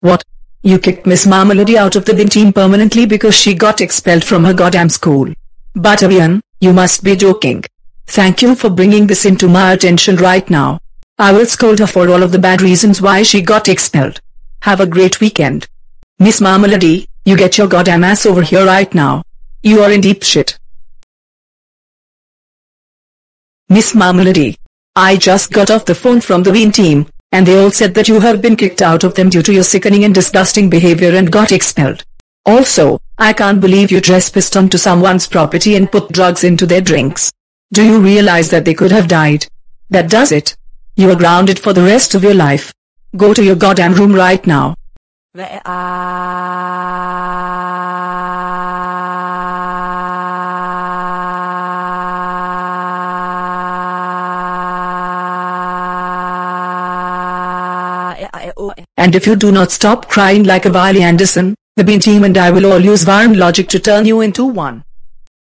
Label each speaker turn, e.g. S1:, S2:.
S1: What? You kicked Miss Marmalady out of the bin team permanently because she got expelled from her goddamn school. But Avian, you must be joking. Thank you for bringing this into my attention right now. I will scold her for all of the bad reasons why she got expelled. Have a great weekend. Miss Marmalady, you get your goddamn ass over here right now. You are in deep shit. Miss Marmalady. I just got off the phone from the Ween team, and they all said that you have been kicked out of them due to your sickening and disgusting behavior and got expelled. Also, I can't believe you trespassed onto someone's property and put drugs into their drinks. Do you realize that they could have died? That does it. You are grounded for the rest of your life. Go to your goddamn room right now. And if you do not stop crying like a Wiley Anderson, the Bean team and I will all use Varn logic to turn you into one.